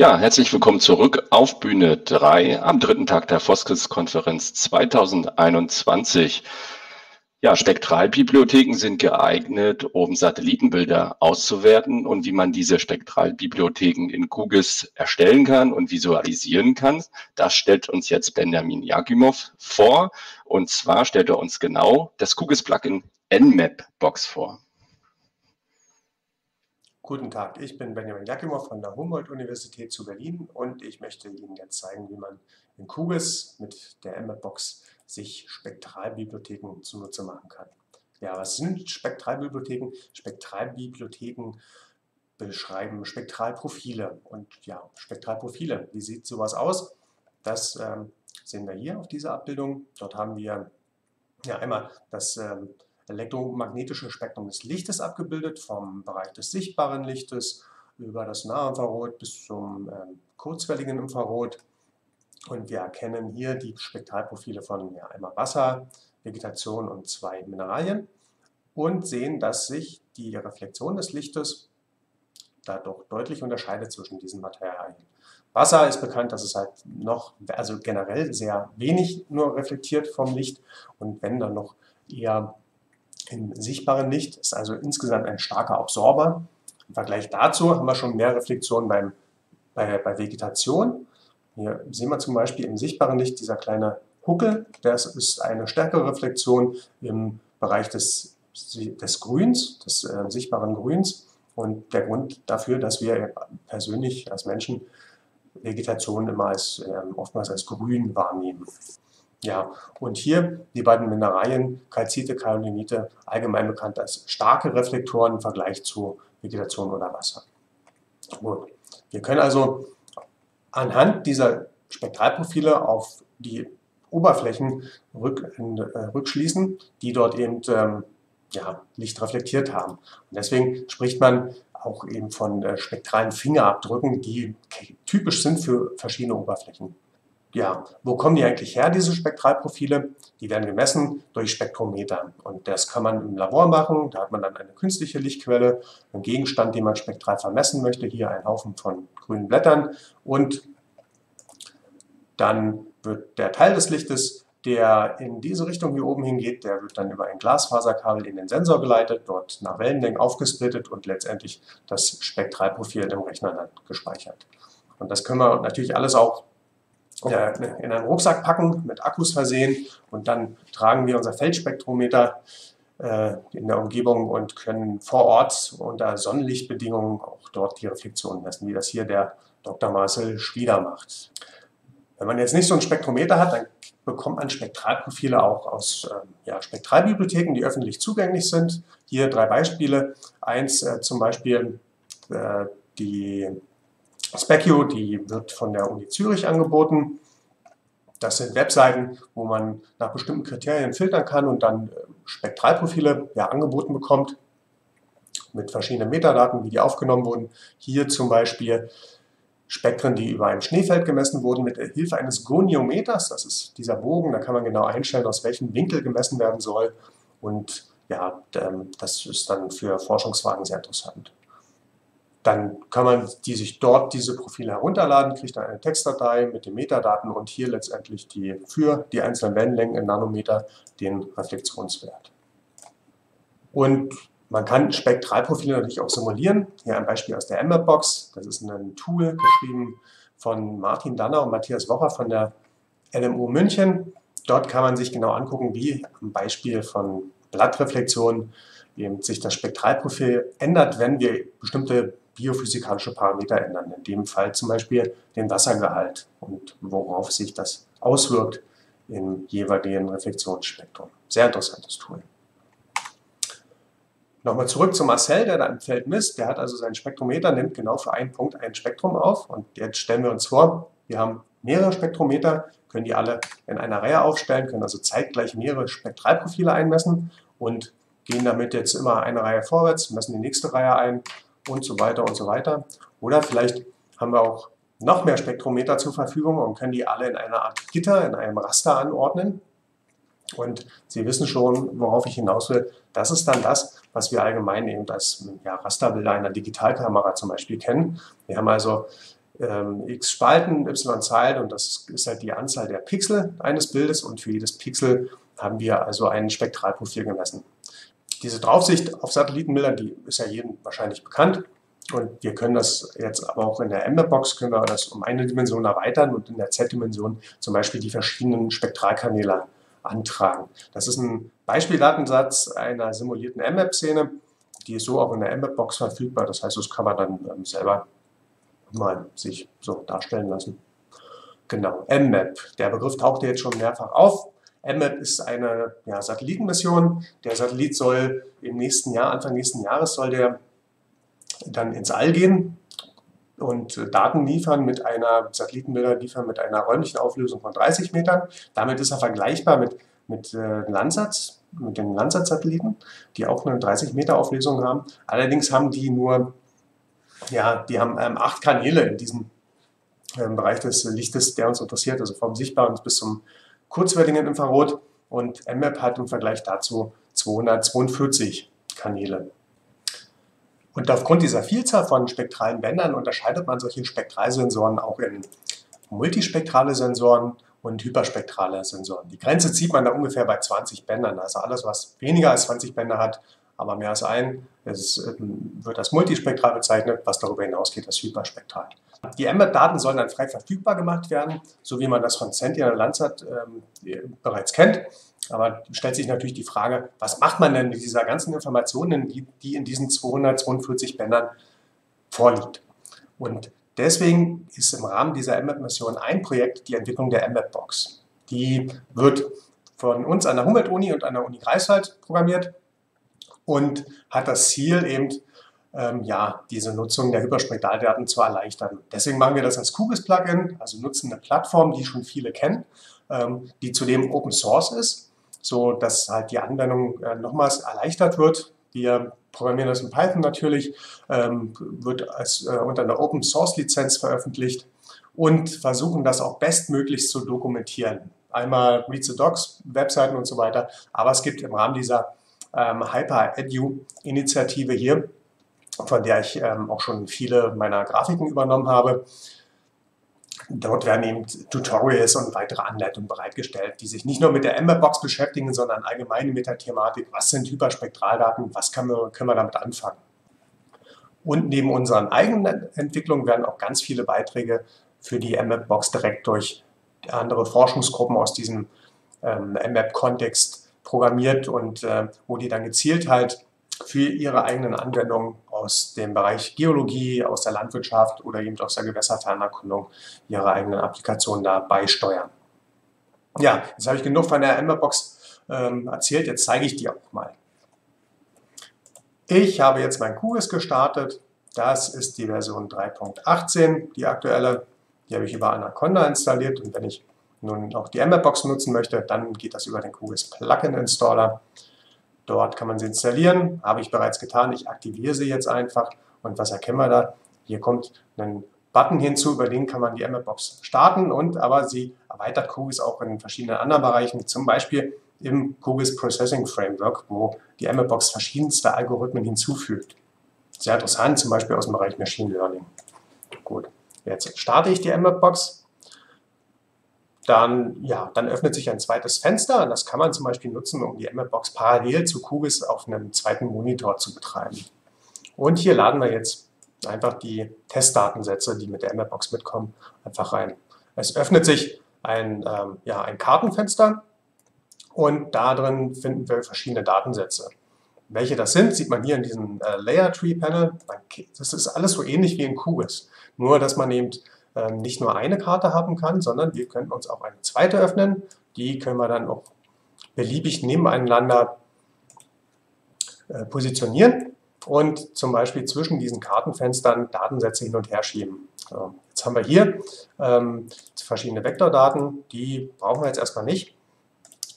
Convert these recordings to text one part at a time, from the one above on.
Ja, herzlich willkommen zurück auf Bühne 3 am dritten Tag der Foskes-Konferenz 2021. Ja, Spektralbibliotheken sind geeignet, um Satellitenbilder auszuwerten und wie man diese Spektralbibliotheken in QGIS erstellen kann und visualisieren kann. Das stellt uns jetzt Benjamin Jakimov vor. Und zwar stellt er uns genau das QGIS-Plugin Nmap-Box vor. Guten Tag, ich bin Benjamin Jakimov von der Humboldt-Universität zu Berlin und ich möchte Ihnen jetzt zeigen, wie man in QGIS mit der MMAP-Box sich Spektralbibliotheken zunutze machen kann. Ja, was sind Spektralbibliotheken? Spektralbibliotheken beschreiben Spektralprofile. Und ja, Spektralprofile, wie sieht sowas aus? Das ähm, sehen wir hier auf dieser Abbildung. Dort haben wir ja einmal das ähm, elektromagnetische Spektrum des Lichtes abgebildet, vom Bereich des sichtbaren Lichtes über das Nahinfrarot bis zum ähm, kurzwelligen Infrarot. Und wir erkennen hier die Spektralprofile von ja, einmal Wasser, Vegetation und zwei Mineralien und sehen, dass sich die Reflexion des Lichtes dadurch deutlich unterscheidet zwischen diesen Materialien. Wasser ist bekannt, dass es halt noch, also generell sehr wenig nur reflektiert vom Licht und wenn dann noch eher im sichtbaren Licht, ist also insgesamt ein starker Absorber. Im Vergleich dazu haben wir schon mehr Reflexionen beim, bei, bei Vegetation. Hier sehen wir zum Beispiel im sichtbaren Licht dieser kleine Huckel, das ist eine stärkere Reflexion im Bereich des, des Grüns, des äh, sichtbaren Grüns. Und der Grund dafür, dass wir persönlich als Menschen Vegetation immer als, äh, oftmals als grün wahrnehmen. Ja, und hier die beiden Mineralien, Kalzite, Kaolinite, allgemein bekannt als starke Reflektoren im Vergleich zu Vegetation oder Wasser. Gut. Wir können also anhand dieser Spektralprofile auf die Oberflächen rück, äh, rückschließen, die dort eben ähm, ja, Licht reflektiert haben. Und deswegen spricht man auch eben von äh, spektralen Fingerabdrücken, die typisch sind für verschiedene Oberflächen ja, wo kommen die eigentlich her, diese Spektralprofile? Die werden gemessen durch Spektrometer. Und das kann man im Labor machen. Da hat man dann eine künstliche Lichtquelle, einen Gegenstand, den man spektral vermessen möchte. Hier ein Haufen von grünen Blättern. Und dann wird der Teil des Lichtes, der in diese Richtung hier oben hingeht, der wird dann über ein Glasfaserkabel in den Sensor geleitet, dort nach Wellenlängen aufgesplittet und letztendlich das Spektralprofil im Rechner dann gespeichert. Und das können wir natürlich alles auch in einen Rucksack packen, mit Akkus versehen und dann tragen wir unser Feldspektrometer äh, in der Umgebung und können vor Ort unter Sonnenlichtbedingungen auch dort die Reflexion messen, wie das hier der Dr. Marcel Schwieder macht. Wenn man jetzt nicht so ein Spektrometer hat, dann bekommt man Spektralprofile auch aus äh, ja, Spektralbibliotheken, die öffentlich zugänglich sind. Hier drei Beispiele. Eins äh, zum Beispiel äh, die Specchio, die wird von der Uni Zürich angeboten. Das sind Webseiten, wo man nach bestimmten Kriterien filtern kann und dann äh, Spektralprofile ja, angeboten bekommt mit verschiedenen Metadaten, wie die aufgenommen wurden. Hier zum Beispiel Spektren, die über ein Schneefeld gemessen wurden mit Hilfe eines Goniometers. Das ist dieser Bogen, da kann man genau einstellen, aus welchem Winkel gemessen werden soll. Und ja, ähm, das ist dann für Forschungsfragen sehr interessant. Dann kann man die sich dort diese Profile herunterladen, kriegt dann eine Textdatei mit den Metadaten und hier letztendlich die für die einzelnen Wellenlängen in Nanometer den Reflexionswert. Und man kann Spektralprofile natürlich auch simulieren. Hier ein Beispiel aus der MMapbox. Das ist ein Tool geschrieben von Martin Danner und Matthias Wocher von der LMU München. Dort kann man sich genau angucken, wie am Beispiel von Blattreflexionen eben sich das Spektralprofil ändert, wenn wir bestimmte biophysikalische Parameter ändern, in dem Fall zum Beispiel den Wassergehalt und worauf sich das auswirkt im jeweiligen Reflexionsspektrum. Sehr interessantes Tool. Nochmal zurück zu Marcel, der da im Feld misst. Der hat also sein Spektrometer, nimmt genau für einen Punkt ein Spektrum auf. Und jetzt stellen wir uns vor, wir haben mehrere Spektrometer, können die alle in einer Reihe aufstellen, können also zeitgleich mehrere Spektralprofile einmessen und gehen damit jetzt immer eine Reihe vorwärts, messen die nächste Reihe ein und so weiter und so weiter. Oder vielleicht haben wir auch noch mehr Spektrometer zur Verfügung und können die alle in einer Art Gitter, in einem Raster anordnen. Und Sie wissen schon, worauf ich hinaus will. Das ist dann das, was wir allgemein eben als ja, Rasterbilder einer Digitalkamera zum Beispiel kennen. Wir haben also ähm, x Spalten, y Zeilen und das ist halt die Anzahl der Pixel eines Bildes und für jedes Pixel haben wir also ein Spektralprofil gemessen. Diese Draufsicht auf Satellitenbildern, die ist ja jedem wahrscheinlich bekannt. Und wir können das jetzt aber auch in der MMAP-Box, können wir das um eine Dimension erweitern und in der Z-Dimension zum Beispiel die verschiedenen Spektralkanäle antragen. Das ist ein Beispieldatensatz einer simulierten MMAP-Szene. Die ist so auch in der MMAP-Box verfügbar. Das heißt, das kann man dann ähm, selber mal sich so darstellen lassen. Genau, MMAP. Der Begriff taucht jetzt schon mehrfach auf. MMAP ist eine ja, Satellitenmission. Der Satellit soll im nächsten Jahr, Anfang nächsten Jahres, soll der dann ins All gehen und Daten liefern mit einer, Satellitenbilder liefern mit einer räumlichen Auflösung von 30 Metern. Damit ist er vergleichbar mit, mit äh, Landsat, mit den Landsat-Satelliten, die auch eine 30 Meter Auflösung haben. Allerdings haben die nur, ja, die haben ähm, acht Kanäle in diesem ähm, Bereich des Lichtes, der uns interessiert, also vom sichtbaren bis zum kurzwelligen Infrarot. Und MMAP hat im Vergleich dazu 242 Kanäle. Und aufgrund dieser Vielzahl von spektralen Bändern unterscheidet man solche Spektralsensoren auch in multispektrale Sensoren und hyperspektrale Sensoren. Die Grenze zieht man da ungefähr bei 20 Bändern. Also alles, was weniger als 20 Bänder hat, aber mehr als ein, ähm, wird als multispektral bezeichnet, was darüber hinausgeht als hyperspektral. Die MBAT-Daten sollen dann frei verfügbar gemacht werden, so wie man das von Sentinel Landsat ähm, bereits kennt. Aber stellt sich natürlich die Frage, was macht man denn mit dieser ganzen Informationen, die, die in diesen 242 Bändern vorliegt? Und deswegen ist im Rahmen dieser MMAP-Mission ein Projekt die Entwicklung der MMAP-Box. Die wird von uns an der Humboldt-Uni und an der Uni Greifswald programmiert und hat das Ziel eben, ähm, ja, diese Nutzung der Hyperspektraldaten zu erleichtern. Deswegen machen wir das als Kugels-Plugin, also nutzen eine Plattform, die schon viele kennen, ähm, die zudem Open Source ist so dass halt die Anwendung äh, nochmals erleichtert wird. Wir programmieren das in Python natürlich, ähm, wird als, äh, unter einer Open Source Lizenz veröffentlicht und versuchen das auch bestmöglichst zu dokumentieren. Einmal Read the Docs, Webseiten und so weiter, aber es gibt im Rahmen dieser ähm, Hyper-Edu-Initiative hier, von der ich ähm, auch schon viele meiner Grafiken übernommen habe, Dort werden eben Tutorials und weitere Anleitungen bereitgestellt, die sich nicht nur mit der Ember-Box beschäftigen, sondern allgemein mit der Thematik, was sind Hyperspektraldaten, was können wir, können wir damit anfangen. Und neben unseren eigenen Entwicklungen werden auch ganz viele Beiträge für die MMAP-Box direkt durch andere Forschungsgruppen aus diesem ähm, MMAP-Kontext programmiert und äh, wo die dann gezielt halt für ihre eigenen Anwendungen aus dem Bereich Geologie, aus der Landwirtschaft oder eben aus der Gewässerfernerkundung ihre eigenen Applikationen da beisteuern. Ja, jetzt habe ich genug von der Emberbox ähm, erzählt, jetzt zeige ich die auch mal. Ich habe jetzt mein QGIS gestartet. Das ist die Version 3.18, die aktuelle. Die habe ich über Anaconda installiert und wenn ich nun auch die Emberbox nutzen möchte, dann geht das über den QGIS Plugin Installer. Dort kann man sie installieren, habe ich bereits getan. Ich aktiviere sie jetzt einfach. Und was erkennen wir da? Hier kommt ein Button hinzu, über den kann man die MLBox starten und aber sie erweitert QGIS auch in verschiedenen anderen Bereichen, zum Beispiel im QGIS Processing Framework, wo die MLBox verschiedenste Algorithmen hinzufügt. Sehr interessant, zum Beispiel aus dem Bereich Machine Learning. Gut, jetzt starte ich die MLBox dann, ja, dann öffnet sich ein zweites Fenster und das kann man zum Beispiel nutzen, um die MMAP-Box parallel zu QGIS auf einem zweiten Monitor zu betreiben. Und hier laden wir jetzt einfach die Testdatensätze, die mit der MMAP-Box mitkommen, einfach rein. Es öffnet sich ein, ähm, ja, ein Kartenfenster und da drin finden wir verschiedene Datensätze. Welche das sind, sieht man hier in diesem äh, Layer Tree Panel. Das ist alles so ähnlich wie in QGIS, nur dass man eben nicht nur eine Karte haben kann, sondern wir können uns auch eine zweite öffnen. Die können wir dann auch beliebig nebeneinander äh, positionieren und zum Beispiel zwischen diesen Kartenfenstern Datensätze hin und her schieben. So, jetzt haben wir hier ähm, verschiedene Vektordaten, die brauchen wir jetzt erstmal nicht.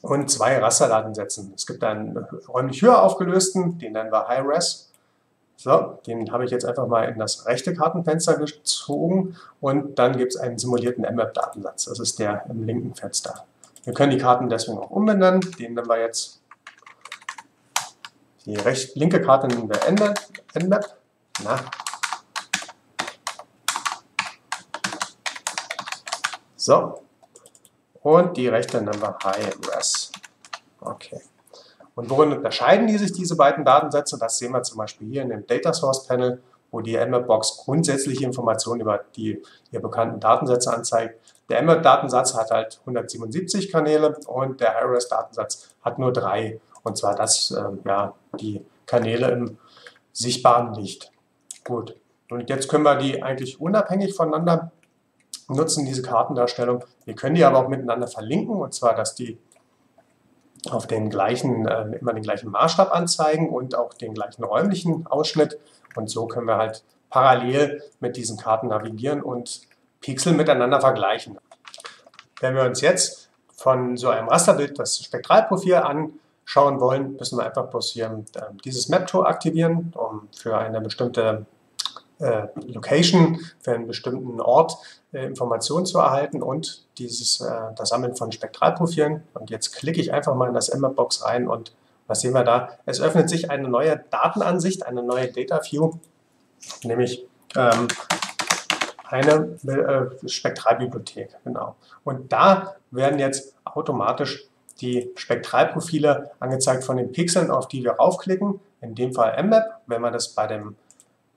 Und zwei Rasterdatensätzen. Es gibt einen räumlich höher aufgelösten, den nennen wir High-Res So, den habe ich jetzt einfach mal in das rechte Kartenfenster gezogen und dann gibt es einen simulierten mmap-Datensatz. Das ist der im linken Fenster. Wir können die Karten deswegen auch umbenennen. Den nehmen wir jetzt. Die recht, linke Karte nehmen wir Nmap. Na. So. Und die rechte nehmen wir High-Res. Okay. Und worin unterscheiden die sich, diese beiden Datensätze? Das sehen wir zum Beispiel hier in dem Data Source Panel, wo die MMap-Box grundsätzliche Informationen über die hier bekannten Datensätze anzeigt. Der MMap-Datensatz hat halt 177 Kanäle und der HiREST-Datensatz hat nur drei. Und zwar das, äh, ja, die Kanäle im sichtbaren Licht. Gut. Und jetzt können wir die eigentlich unabhängig voneinander nutzen, diese Kartendarstellung. Wir können die aber auch miteinander verlinken, und zwar, dass die auf den gleichen, äh, immer den gleichen Maßstab anzeigen und auch den gleichen räumlichen Ausschnitt. Und so können wir halt parallel mit diesen Karten navigieren und Pixel miteinander vergleichen. Wenn wir uns jetzt von so einem Rasterbild das Spektralprofil anschauen wollen, müssen wir einfach bloß hier äh, dieses Map-Tool aktivieren, um für eine bestimmte äh, Location, für einen bestimmten Ort äh, Informationen zu erhalten und dieses, äh, das Sammeln von Spektralprofilen. Und jetzt klicke ich einfach mal in das Mapbox rein und was sehen wir da? Es öffnet sich eine neue Datenansicht, eine neue Data View, nämlich ähm, eine äh, Spektralbibliothek. Genau. Und da werden jetzt automatisch die Spektralprofile angezeigt von den Pixeln, auf die wir raufklicken. In dem Fall mmap. Wenn wir das bei dem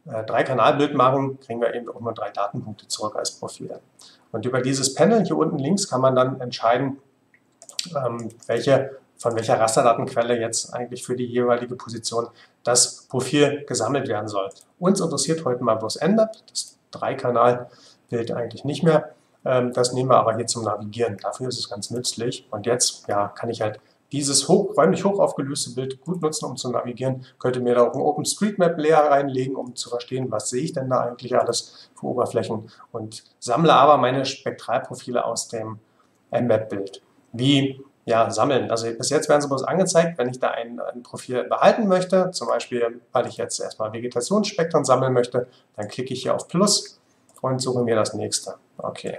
äh, Drei-Kanal-Bild machen, kriegen wir eben auch nur drei Datenpunkte zurück als Profil. Und über dieses Panel hier unten links kann man dann entscheiden, ähm, welche, von welcher Rasterdatenquelle jetzt eigentlich für die jeweilige Position das Profil gesammelt werden soll. Uns interessiert heute mal bloß Nmap, das Drei-Kanal-Bild eigentlich nicht mehr. Ähm, das nehmen wir aber hier zum Navigieren. Dafür ist es ganz nützlich. Und jetzt ja, kann ich halt dieses hoch, räumlich hoch aufgelöste Bild gut nutzen, um zu navigieren. Könnte mir da auch ein OpenStreetMap-Layer reinlegen, um zu verstehen, was sehe ich denn da eigentlich alles für Oberflächen und sammle aber meine Spektralprofile aus dem mmap-Bild. Wie ja, sammeln. Also bis jetzt werden sie bloß angezeigt, wenn ich da ein, ein, Profil behalten möchte, zum Beispiel, weil ich jetzt erstmal Vegetationsspektren sammeln möchte, dann klicke ich hier auf Plus und suche mir das nächste. Okay.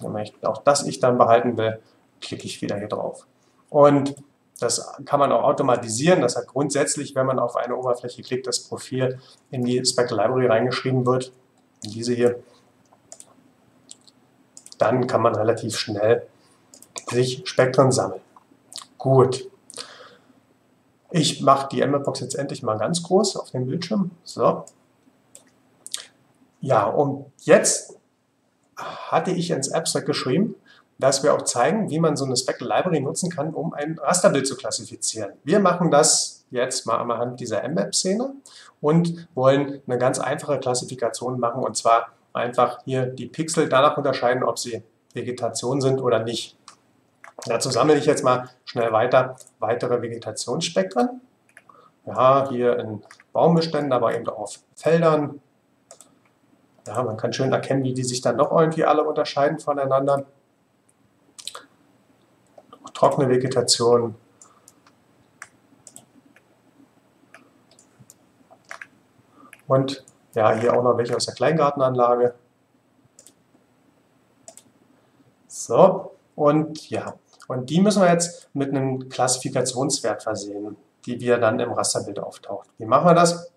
Wenn ich auch das ich dann behalten will, klicke ich wieder hier drauf. Und das kann man auch automatisieren. Das hat grundsätzlich, wenn man auf eine Oberfläche klickt, das Profil in die Spectral Library reingeschrieben wird, in diese hier. Dann kann man relativ schnell sich Spektren sammeln. Gut. Ich mache die MLBox jetzt endlich mal ganz groß auf dem Bildschirm. So. Ja, und jetzt hatte ich ins Abstract geschrieben, dass wir auch zeigen, wie man so eine Spectral Library nutzen kann, um ein Rasterbild zu klassifizieren. Wir machen das jetzt mal anhand dieser mmap-Szene und wollen eine ganz einfache Klassifikation machen und zwar einfach hier die Pixel danach unterscheiden, ob sie Vegetation sind oder nicht. Dazu sammle ich jetzt mal schnell weiter weitere Vegetationsspektren. Ja, hier in Baumbeständen, aber eben auch auf Feldern. Ja, man kann schön erkennen, wie die sich dann doch irgendwie alle unterscheiden voneinander trockene Vegetation. Und ja, hier auch noch welche aus der Kleingartenanlage. So, und ja, und die müssen wir jetzt mit einem Klassifikationswert versehen, die wir dann im Rasterbild auftaucht. Wie machen wir das?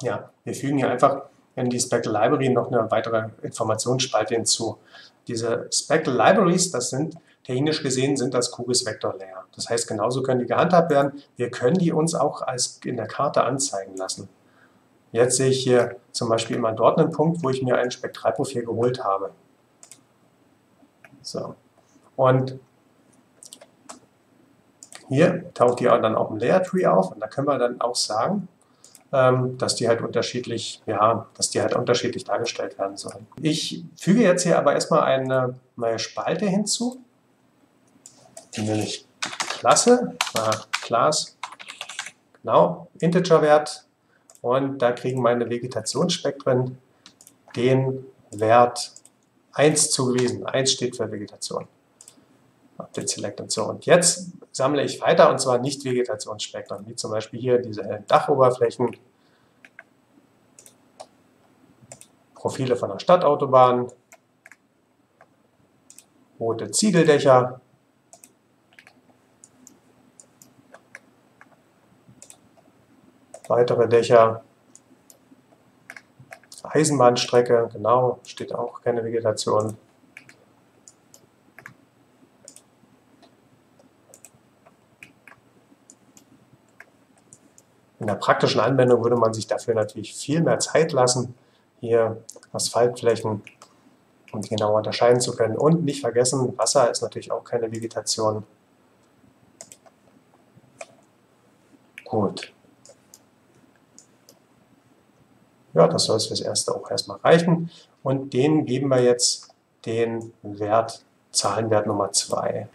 Ja, wir fügen hier einfach in die Speckle Library noch eine weitere Informationsspalte hinzu. Diese Speckle Libraries, das sind Technisch gesehen sind das Kugels Vector Layer. Das heißt, genauso können die gehandhabt werden. Wir können die uns auch als in der Karte anzeigen lassen. Jetzt sehe ich hier zum Beispiel immer dort einen Punkt, wo ich mir ein Spektralprofil geholt habe. So. Und hier taucht die dann auch im Layer Tree auf und da können wir dann auch sagen, ähm, dass die halt unterschiedlich, ja, dass die halt unterschiedlich dargestellt werden sollen. Ich füge jetzt hier aber erstmal eine neue Spalte hinzu die nenne ich Klasse, Class, genau, Integerwert und da kriegen meine Vegetationsspektren den Wert 1 zugewiesen. 1 steht für Vegetation. Ab den Select und so. Und jetzt sammle ich weiter und zwar nicht Vegetationsspektren, wie zum Beispiel hier diese Dachoberflächen. Profile von der Stadtautobahn, rote Ziegeldächer, weitere Dächer, Eisenbahnstrecke, genau, steht auch keine Vegetation. In der praktischen Anwendung würde man sich dafür natürlich viel mehr Zeit lassen, hier Asphaltflächen um die genau unterscheiden zu können. Und nicht vergessen, Wasser ist natürlich auch keine Vegetation. Gut. Ja, das soll es fürs Erste auch erstmal reichen. Und den geben wir jetzt den Wert, Zahlenwert Nummer 2.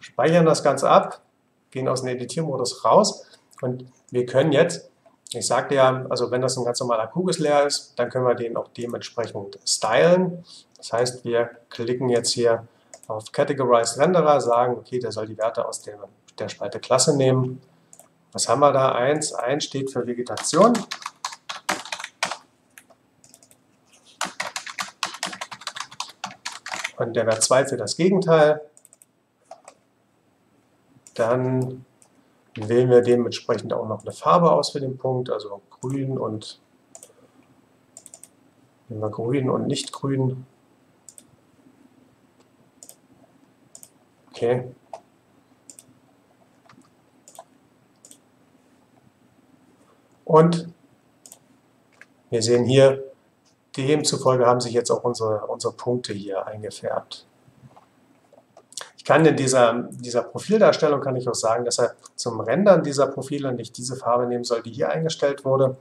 Speichern das Ganze ab, gehen aus dem Editiermodus raus und wir können jetzt, ich sagte ja, also wenn das ein ganz normaler Kugelslayer ist, dann können wir den auch dementsprechend stylen. Das heißt, wir klicken jetzt hier auf Categorize Renderer, sagen, okay, der soll die Werte aus der, der Spalte Klasse nehmen. Was haben wir da? 1, 1 steht für Vegetation. Und der Wert 2 für das Gegenteil. Dann wählen wir dementsprechend auch noch eine Farbe aus für den Punkt, also grün und nehmen wir grün und nicht grün. Okay. Und wir sehen hier, demzufolge haben sich jetzt auch unsere, unsere Punkte hier eingefärbt. Ich kann in dieser, dieser Profildarstellung kann ich auch sagen, dass er zum Rendern dieser Profile nicht diese Farbe nehmen soll, die hier eingestellt wurde,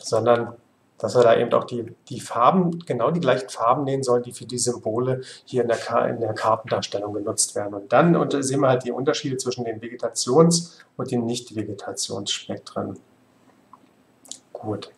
sondern dass er da eben auch die, die Farben, genau die gleichen Farben nehmen soll, die für die Symbole hier in der, in der Kartendarstellung genutzt werden. Und dann und sehen wir halt die Unterschiede zwischen den Vegetations- und den Nicht-Vegetationsspektren. Gut.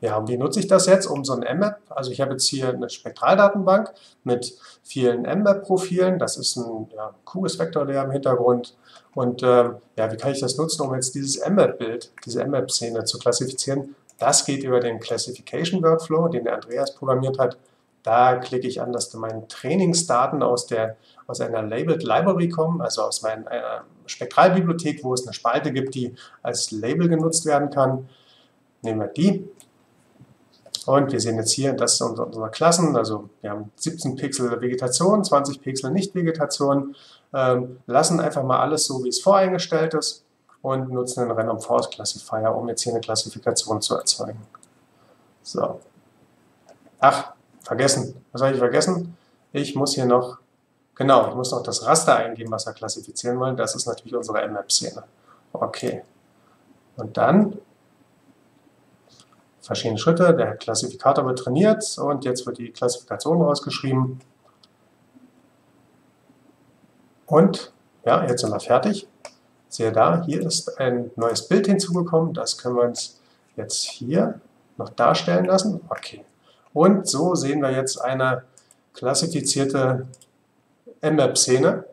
Ja, und wie nutze ich das jetzt, um so ein MMAP? Also ich habe jetzt hier eine Spektraldatenbank mit vielen MMAP-Profilen. Das ist ein ja, QS-Vektor-Layer im Hintergrund. Und ähm, ja, wie kann ich das nutzen, um jetzt dieses MMAP-Bild, diese MMAP-Szene zu klassifizieren? Das geht über den Classification Workflow, den der Andreas programmiert hat. Da klicke ich an, dass meine Trainingsdaten aus, der, aus einer Labeled Library kommen, also aus meiner Spektralbibliothek, wo es eine Spalte gibt, die als Label genutzt werden kann. Nehmen wir die und wir sehen jetzt hier, das sind unsere Klassen, also wir haben 17 Pixel Vegetation, 20 Pixel Nicht-Vegetation, ähm, lassen einfach mal alles so, wie es voreingestellt ist und nutzen den Random Force Classifier, um jetzt hier eine Klassifikation zu erzeugen. So. Ach, vergessen. Was habe ich vergessen? Ich muss hier noch, genau, ich muss noch das Raster eingeben, was wir klassifizieren wollen. Das ist natürlich unsere mmap-Szene. Okay. Und dann verschiedene Schritte. Der Klassifikator wird trainiert und jetzt wird die Klassifikation rausgeschrieben. Und ja, jetzt sind wir fertig. Sehe da, hier ist ein neues Bild hinzugekommen. Das können wir uns jetzt hier noch darstellen lassen. Okay. Und so sehen wir jetzt eine klassifizierte mmap-Szene,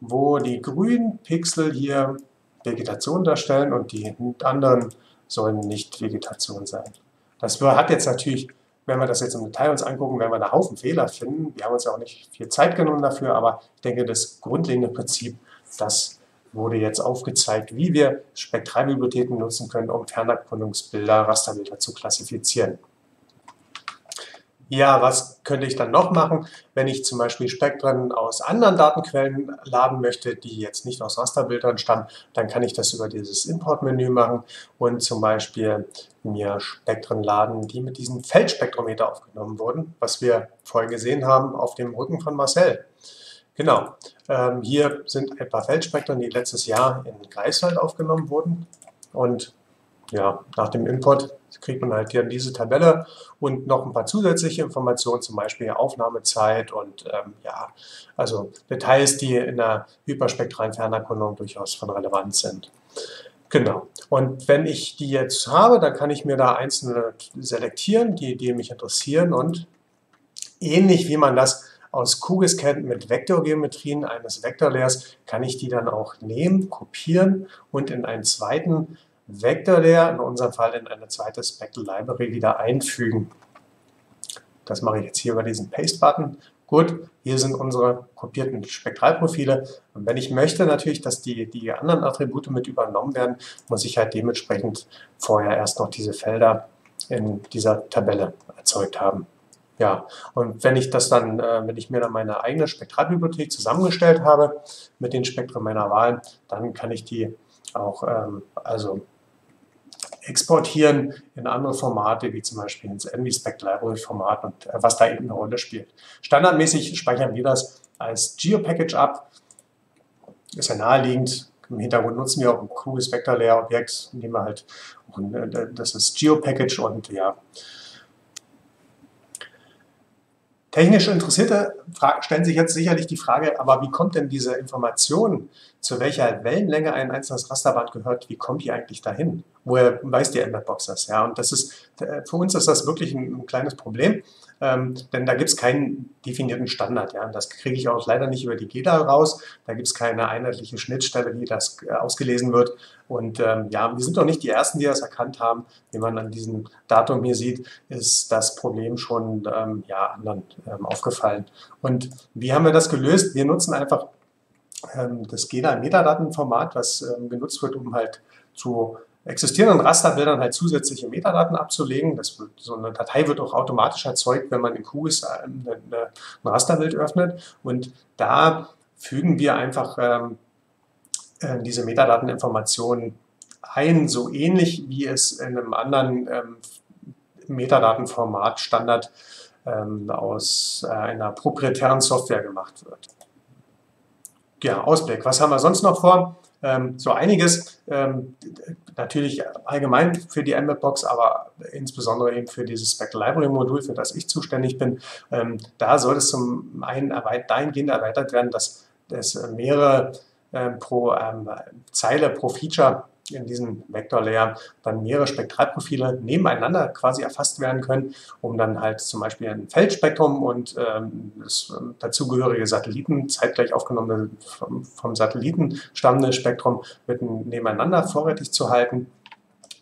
wo die grünen Pixel hier Vegetation darstellen und die anderen sollen nicht Vegetation sein. Das hat jetzt natürlich, wenn wir das jetzt im Detail uns angucken, werden wir einen Haufen Fehler finden. Wir haben uns ja auch nicht viel Zeit genommen dafür, aber ich denke, das grundlegende Prinzip, das wurde jetzt aufgezeigt, wie wir Spektralbibliotheken nutzen können, um Fernerkundungsbilder, Rasterbilder zu klassifizieren. Ja, was könnte ich dann noch machen, wenn ich zum Beispiel Spektren aus anderen Datenquellen laden möchte, die jetzt nicht aus Rasterbildern stammen, dann kann ich das über dieses Importmenü machen und zum Beispiel mir Spektren laden, die mit diesem Feldspektrometer aufgenommen wurden, was wir vorhin gesehen haben auf dem Rücken von Marcel. Genau, ähm, hier sind ein paar Feldspektren, die letztes Jahr in Greifswald aufgenommen wurden und ja, nach dem Import kriegt man halt hier diese Tabelle und noch ein paar zusätzliche Informationen, zum Beispiel Aufnahmezeit und ähm, ja, also Details, die in der hyperspektralen Fernerkundung durchaus von Relevanz sind. Genau. Und wenn ich die jetzt habe, dann kann ich mir da einzelne selektieren, die, die mich interessieren und ähnlich wie man das aus QGIS kennt mit Vektorgeometrien eines Vektorlayers, kann ich die dann auch nehmen, kopieren und in einen zweiten Vektorlayer, in unserem Fall in eine zweite Spectral Library, wieder einfügen. Das mache ich jetzt hier über diesen Paste-Button. Gut, hier sind unsere kopierten Spektralprofile. Und wenn ich möchte natürlich, dass die, die anderen Attribute mit übernommen werden, muss ich halt dementsprechend vorher erst noch diese Felder in dieser Tabelle erzeugt haben. Ja, und wenn ich das dann, äh, wenn ich mir dann meine eigene Spektralbibliothek zusammengestellt habe mit den Spektren meiner Wahl, dann kann ich die auch ähm, also exportieren in andere Formate, wie zum Beispiel ins NVSpec Library Format und äh, was da eben eine Rolle spielt. Standardmäßig speichern wir das als GeoPackage ab. Ist ja naheliegend. Im Hintergrund nutzen wir auch ein cooles Vector Layer Objekt, nehmen wir halt, äh, das ist GeoPackage und ja, Technisch Interessierte stellen sich jetzt sicherlich die Frage, aber wie kommt denn diese Information, zu welcher Wellenlänge ein einzelnes Rasterband gehört, wie kommt die eigentlich dahin? Woher weiß die Mapbox das? Ja, und das ist, äh, für uns ist das wirklich ein, ein kleines Problem, ähm, denn da gibt es keinen definierten Standard. Ja, das kriege ich auch leider nicht über die GEDA raus. Da gibt es keine einheitliche Schnittstelle, wie das äh, ausgelesen wird. Und ähm, ja, wir sind doch nicht die Ersten, die das erkannt haben. Wie man an diesem Datum hier sieht, ist das Problem schon ähm, ja, anderen ähm, aufgefallen. Und wie haben wir das gelöst? Wir nutzen einfach ähm, das GEDA-Metadatenformat, was ähm, genutzt wird, um halt zu existierenden Rasterbildern halt zusätzliche Metadaten abzulegen. Das so eine Datei wird auch automatisch erzeugt, wenn man in QGIS ähm, ein Rasterbild öffnet. Und da fügen wir einfach ähm, äh, diese Metadateninformationen ein, so ähnlich wie es in einem anderen ähm, Metadatenformat Standard ähm, aus äh, einer proprietären Software gemacht wird. Ja, Ausblick. Was haben wir sonst noch vor? Ähm, so einiges, ähm, natürlich allgemein für die MMapbox, aber insbesondere eben für dieses Spectral Library Modul, für das ich zuständig bin. Ähm, da soll es zum einen erweit dahingehend erweitert werden, dass es mehrere ähm, pro ähm, Zeile, pro Feature in diesem Vector Layer dann mehrere Spektralprofile nebeneinander quasi erfasst werden können, um dann halt zum Beispiel ein Feldspektrum und ähm, das ähm, dazugehörige Satelliten, zeitgleich aufgenommene vom, vom Satelliten stammende Spektrum mit nebeneinander vorrätig zu halten.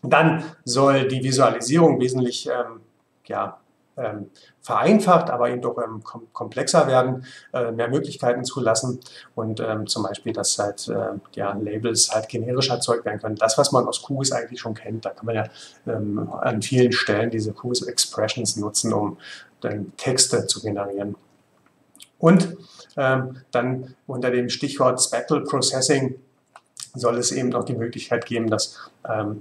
Dann soll die Visualisierung wesentlich ähm, ja, ähm, vereinfacht, aber eben doch ähm, kom komplexer werden, äh, mehr Möglichkeiten zulassen und ähm, zum Beispiel, dass halt äh, ja, Labels halt generisch erzeugt werden können. Das, was man aus QGIS eigentlich schon kennt, da kann man ja ähm, an vielen Stellen diese QGIS Expressions nutzen, um dann Texte zu generieren. Und ähm, dann unter dem Stichwort Spectral Processing soll es eben auch die Möglichkeit geben, dass ähm,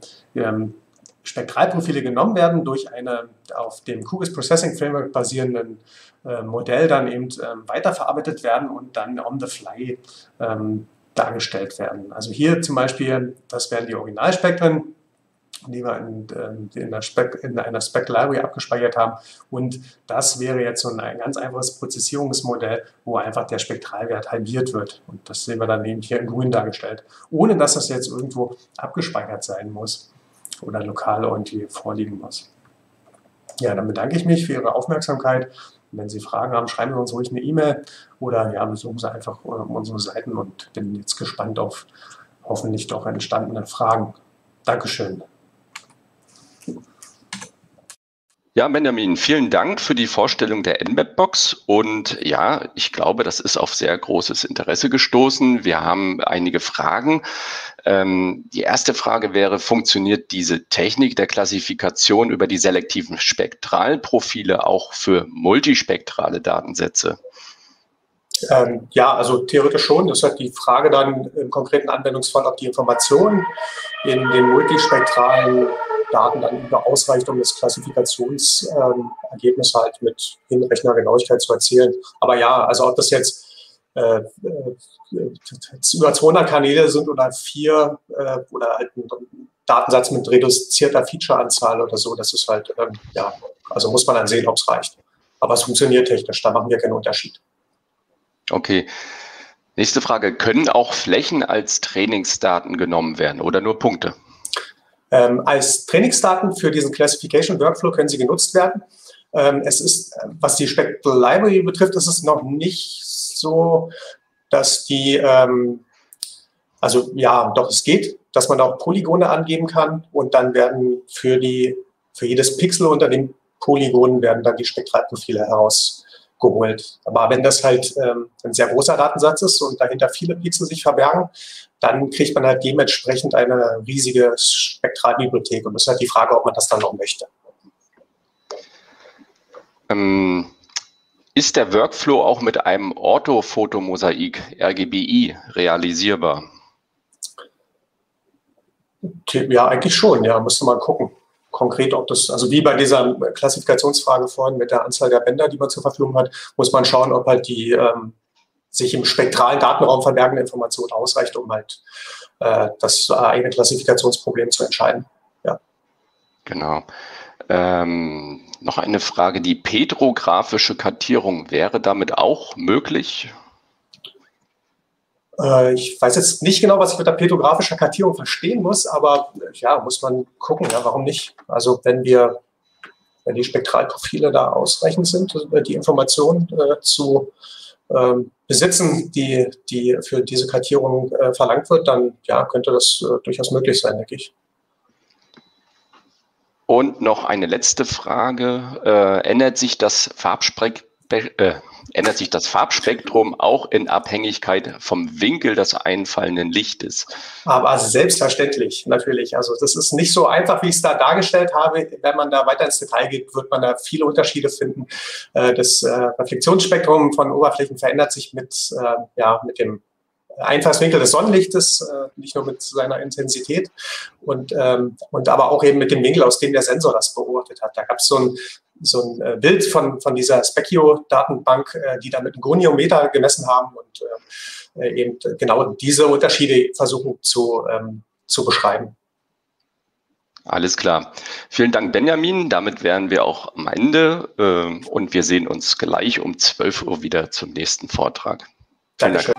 Spektralprofile genommen werden, durch eine auf dem QGIS Processing Framework basierenden äh, Modell dann eben ähm, weiterverarbeitet werden und dann on the fly ähm, dargestellt werden. Also hier zum Beispiel, das wären die Originalspektren, die wir in, ähm, in, der Spec, in einer Spec Library abgespeichert haben. Und das wäre jetzt so ein ganz einfaches Prozessierungsmodell, wo einfach der Spektralwert halbiert wird. Und das sehen wir dann eben hier in grün dargestellt, ohne dass das jetzt irgendwo abgespeichert sein muss oder lokal irgendwie vorliegen muss. Ja, dann bedanke ich mich für Ihre Aufmerksamkeit. wenn Sie Fragen haben, schreiben Sie uns ruhig eine E-Mail oder ja, besuchen Sie einfach unsere Seiten und bin jetzt gespannt auf hoffentlich doch entstandene Fragen. Dankeschön. Ja, Benjamin, vielen Dank für die Vorstellung der NMAP-Box. Und ja, ich glaube, das ist auf sehr großes Interesse gestoßen. Wir haben einige Fragen. Ähm, die erste Frage wäre, funktioniert diese Technik der Klassifikation über die selektiven Spektralprofile auch für multispektrale Datensätze? Ähm, ja, also theoretisch schon. Das ist halt die Frage dann im konkreten Anwendungsfall, ob die Informationen in den multispektralen Daten dann über ausreicht, um das Klassifikationsergebnis ähm, halt mit Hinrechnergenauigkeit zu erzielen. Aber ja, also ob das jetzt äh, äh, über 200 Kanäle sind oder vier äh, oder halt ein Datensatz mit reduzierter Featureanzahl oder so, das ist halt, ähm, ja, also muss man dann sehen, ob es reicht. Aber es funktioniert technisch, da machen wir keinen Unterschied. Okay. Nächste Frage. Können auch Flächen als Trainingsdaten genommen werden oder nur Punkte? Ähm, als Trainingsdaten für diesen Classification Workflow können sie genutzt werden. Ähm, es ist, was die Spectral Library betrifft, ist es noch nicht so, dass die, ähm, also ja, doch es geht, dass man auch Polygone angeben kann und dann werden für die, für jedes Pixel unter den Polygonen werden dann die Spektralprofile herausgeholt. Aber wenn das halt ähm, ein sehr großer Datensatz ist und dahinter viele Pixel sich verbergen, dann kriegt man halt dementsprechend eine riesige Spektralbibliothek. Und das ist halt die Frage, ob man das dann noch möchte. Ähm, ist der Workflow auch mit einem Orthofotomosaik RGBI realisierbar? Ja, eigentlich schon, ja, müsste man gucken. Konkret, ob das, also wie bei dieser Klassifikationsfrage vorhin mit der Anzahl der Bänder, die man zur Verfügung hat, muss man schauen, ob halt die ähm, sich im spektralen Datenraum verbergende Information ausreicht, um halt äh, das eigene Klassifikationsproblem zu entscheiden. Ja. Genau. Ähm, noch eine Frage, die petrographische Kartierung wäre damit auch möglich? Äh, ich weiß jetzt nicht genau, was ich mit der petrographischen Kartierung verstehen muss, aber ja, muss man gucken, ja, warum nicht? Also wenn wir, wenn die Spektralprofile da ausreichend sind, äh, die Informationen äh, zu ähm, besitzen, die, die für diese Kartierung äh, verlangt wird, dann ja, könnte das äh, durchaus möglich sein, denke ich. Und noch eine letzte Frage. Äh, ändert sich das Farbspektrum äh, ändert sich das Farbspektrum auch in Abhängigkeit vom Winkel des einfallenden Lichtes? Aber also selbstverständlich, natürlich. Also das ist nicht so einfach, wie ich es da dargestellt habe. Wenn man da weiter ins Detail geht, wird man da viele Unterschiede finden. Äh, das äh, Reflexionsspektrum von Oberflächen verändert sich mit, äh, ja, mit dem Einfallswinkel des Sonnenlichtes, nicht nur mit seiner Intensität und, ähm, und aber auch eben mit dem Winkel, aus dem der Sensor das beobachtet hat. Da gab es so ein, so ein äh, Bild von, von dieser Specchio-Datenbank, äh, die da mit einem Goniometer gemessen haben und äh, eben genau diese Unterschiede versuchen zu, ähm, zu beschreiben. Alles klar. Vielen Dank, Benjamin. Damit wären wir auch am Ende äh, und wir sehen uns gleich um 12 Uhr wieder zum nächsten Vortrag. Dankeschön.